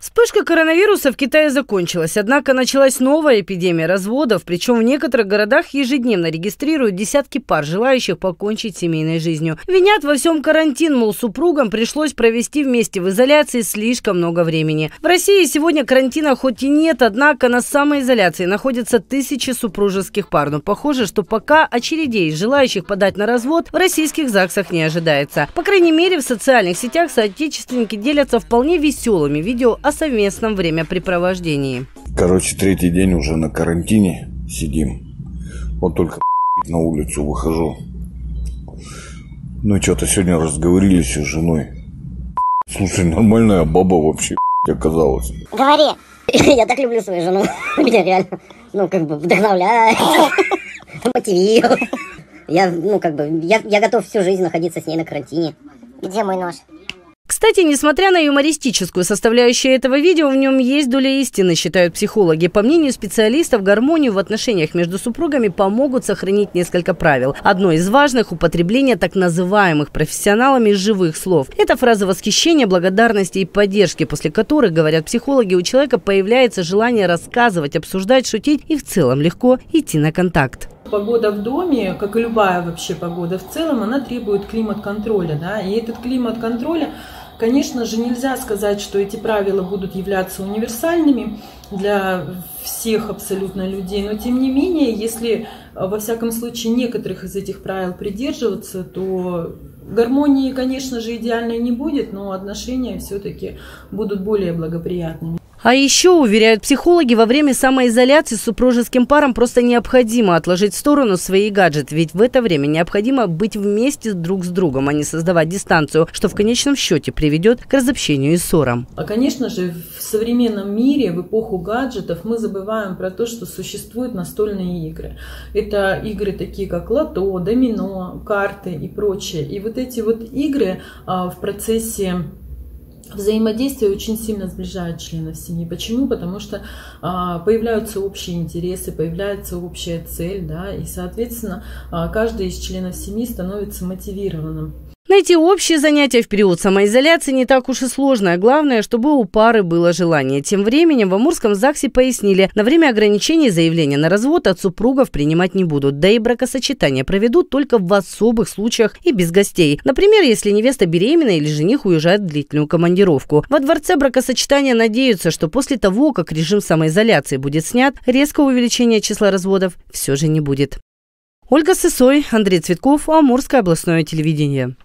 Вспышка коронавируса в Китае закончилась, однако началась новая эпидемия разводов, причем в некоторых городах ежедневно регистрируют десятки пар, желающих покончить семейной жизнью. Винят во всем карантин, мол, супругам пришлось провести вместе в изоляции слишком много времени. В России сегодня карантина хоть и нет, однако на самоизоляции находятся тысячи супружеских пар. Но похоже, что пока очередей, желающих подать на развод, в российских ЗАГСах не ожидается. По крайней мере, в социальных сетях соотечественники делятся вполне веселыми видео о совместном времяпрепровождении. Короче, третий день уже на карантине сидим. Вот только на улицу выхожу. Ну, что-то сегодня разговорились с женой. Слушай, нормальная баба вообще оказалась. Говори. Я так люблю свою жену. Меня реально, ну, как бы вдохновляет, мотивирует. Я, ну, как бы, я, я готов всю жизнь находиться с ней на карантине. Где мой нож? Кстати, несмотря на юмористическую составляющую этого видео, в нем есть доля истины, считают психологи. По мнению специалистов, гармонию в отношениях между супругами помогут сохранить несколько правил. Одно из важных – употребление так называемых профессионалами живых слов. Это фраза восхищения, благодарности и поддержки, после которых, говорят психологи, у человека появляется желание рассказывать, обсуждать, шутить и в целом легко идти на контакт. Погода в доме, как и любая вообще погода в целом, она требует климат-контроля. Да? И этот климат-контроля Конечно же, нельзя сказать, что эти правила будут являться универсальными для всех абсолютно людей, но тем не менее, если во всяком случае некоторых из этих правил придерживаться, то гармонии, конечно же, идеальной не будет, но отношения все-таки будут более благоприятными. А еще, уверяют психологи, во время самоизоляции супружеским парам просто необходимо отложить в сторону свои гаджеты, ведь в это время необходимо быть вместе друг с другом, а не создавать дистанцию, что в конечном счете приведет к разобщению и ссорам. А, конечно же, в современном мире, в эпоху гаджетов, мы забываем про то, что существуют настольные игры. Это игры такие, как лото, домино, карты и прочее. И вот эти вот игры а, в процессе взаимодействие очень сильно сближает членов семьи. Почему? Потому что а, появляются общие интересы, появляется общая цель, да, и, соответственно, а, каждый из членов семьи становится мотивированным. Найти общие занятия в период самоизоляции не так уж и сложно, а главное, чтобы у пары было желание. Тем временем в Амурском ЗАГСе пояснили, на время ограничений заявления на развод от супругов принимать не будут, да и бракосочетание проведут только в особых случаях и без гостей. Например, если невеста беременна или жених уезжает в длительную командировку. Во дворце бракосочетания надеются, что после того, как режим самоизоляции будет снят, резкого увеличения числа разводов все же не будет. Ольга Сысой, Андрей Цветков, Амурское областное телевидение.